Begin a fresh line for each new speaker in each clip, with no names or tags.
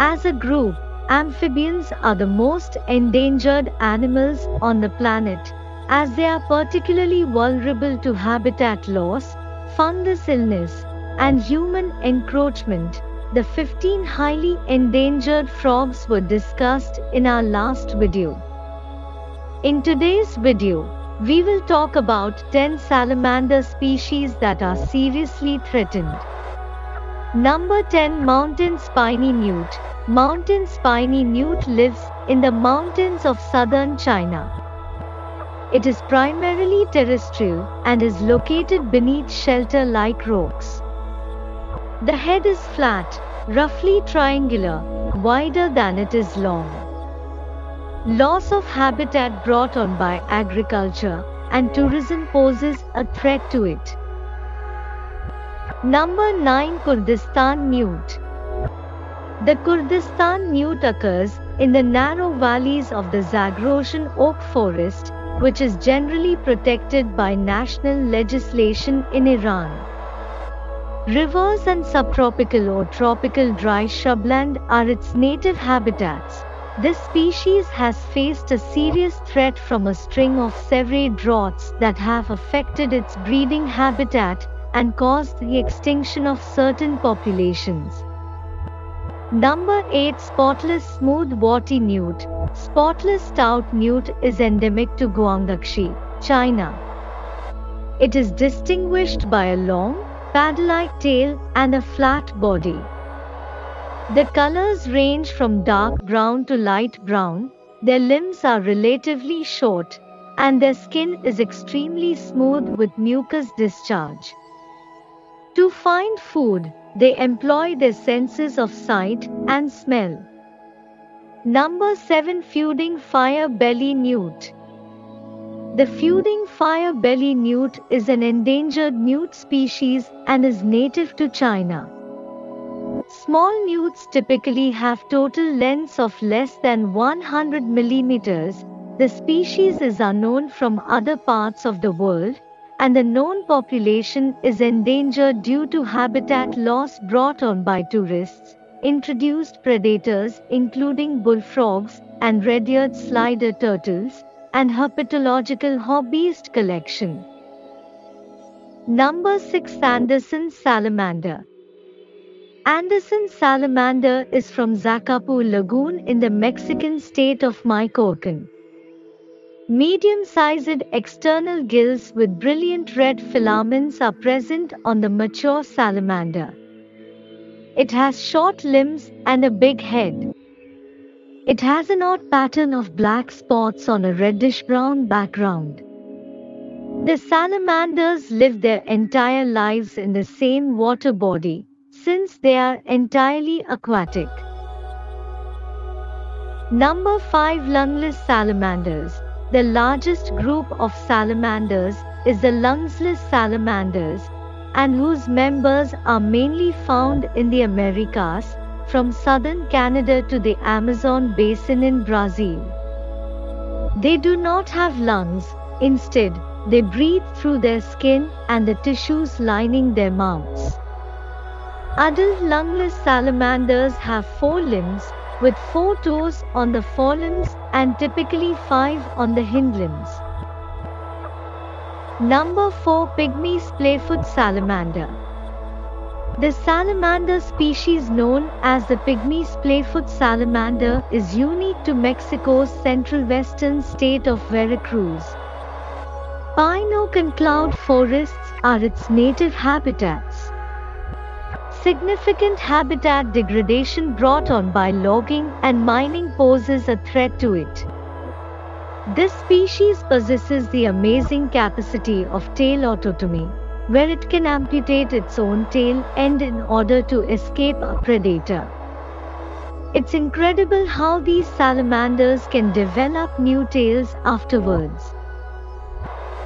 As a group, amphibians are the most endangered animals on the planet, as they are particularly vulnerable to habitat loss, fungus illness, and human encroachment. The 15 highly endangered frogs were discussed in our last video. In today's video, we will talk about 10 salamander species that are seriously threatened. Number 10 Mountain Spiny Newt Mountain spiny newt lives in the mountains of southern China. It is primarily terrestrial and is located beneath shelter like rocks. The head is flat, roughly triangular, wider than it is long. Loss of habitat brought on by agriculture and tourism poses a threat to it. Number 9 Kurdistan Newt the Kurdistan newt occurs in the narrow valleys of the Zagrotian oak forest, which is generally protected by national legislation in Iran. Rivers and subtropical or tropical dry shrubland are its native habitats. This species has faced a serious threat from a string of severe droughts that have affected its breeding habitat and caused the extinction of certain populations. Number 8 Spotless Smooth Warty Newt Spotless Stout Newt is endemic to Guangxi, China. It is distinguished by a long, pad-like tail and a flat body. The colors range from dark brown to light brown, their limbs are relatively short, and their skin is extremely smooth with mucus discharge. To find food, they employ their senses of sight and smell. Number 7 Fuding Fire Belly Newt The Fuding fire belly newt is an endangered newt species and is native to China. Small newts typically have total lengths of less than 100 millimeters. The species is unknown from other parts of the world and the known population is endangered due to habitat loss brought on by tourists, introduced predators including bullfrogs and red-eared slider turtles, and herpetological hobbyist collection. Number 6 Anderson Salamander Anderson salamander is from Zacapu Lagoon in the Mexican state of Michoacan. Medium-sized external gills with brilliant red filaments are present on the mature salamander. It has short limbs and a big head. It has an odd pattern of black spots on a reddish-brown background. The salamanders live their entire lives in the same water body, since they are entirely aquatic. Number 5 Lungless Salamanders the largest group of salamanders is the lungless salamanders, and whose members are mainly found in the Americas, from southern Canada to the Amazon basin in Brazil. They do not have lungs, instead, they breathe through their skin and the tissues lining their mouths. Adult lungless salamanders have four limbs, with four toes on the forelimbs and typically five on the hindlimbs. Number 4 Pygmy Splayfoot Salamander The salamander species known as the pygmy splayfoot salamander is unique to Mexico's central western state of Veracruz. Pine oak and cloud forests are its native habitats. Significant habitat degradation brought on by logging and mining poses a threat to it. This species possesses the amazing capacity of tail autotomy, where it can amputate its own tail end in order to escape a predator. It's incredible how these salamanders can develop new tails afterwards.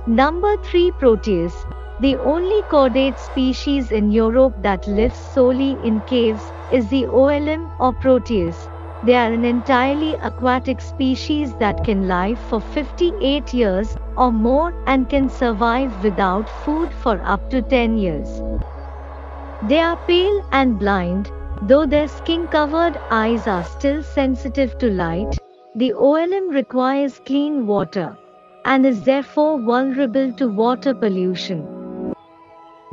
Number 3 Proteus the only chordate species in Europe that lives solely in caves is the OLM or Proteus. They are an entirely aquatic species that can live for 58 years or more and can survive without food for up to 10 years. They are pale and blind, Though their skin covered eyes are still sensitive to light, the OLM requires clean water and is therefore vulnerable to water pollution.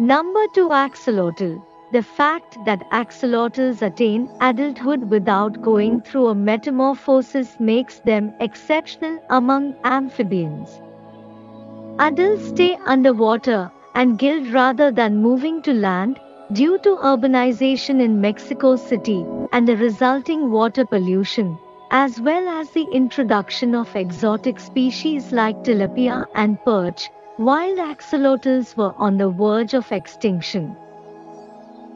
Number 2 Axolotl The fact that axolotls attain adulthood without going through a metamorphosis makes them exceptional among amphibians. Adults stay underwater and gild rather than moving to land due to urbanization in Mexico City and the resulting water pollution, as well as the introduction of exotic species like tilapia and perch wild axolotls were on the verge of extinction.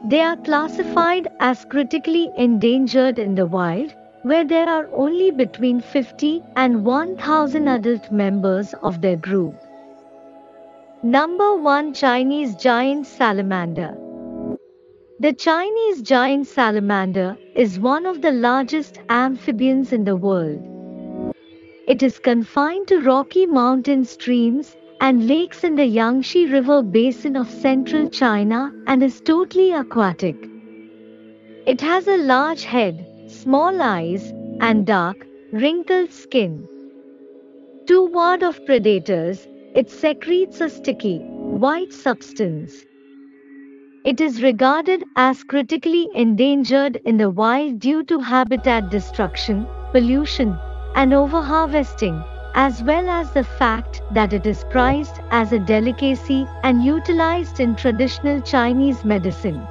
They are classified as critically endangered in the wild, where there are only between 50 and 1000 adult members of their group. Number 1 Chinese Giant Salamander The Chinese giant salamander is one of the largest amphibians in the world. It is confined to rocky mountain streams and lakes in the Yangtze River basin of central China and is totally aquatic. It has a large head, small eyes, and dark, wrinkled skin. To ward off predators, it secretes a sticky, white substance. It is regarded as critically endangered in the wild due to habitat destruction, pollution, and overharvesting as well as the fact that it is prized as a delicacy and utilized in traditional Chinese medicine.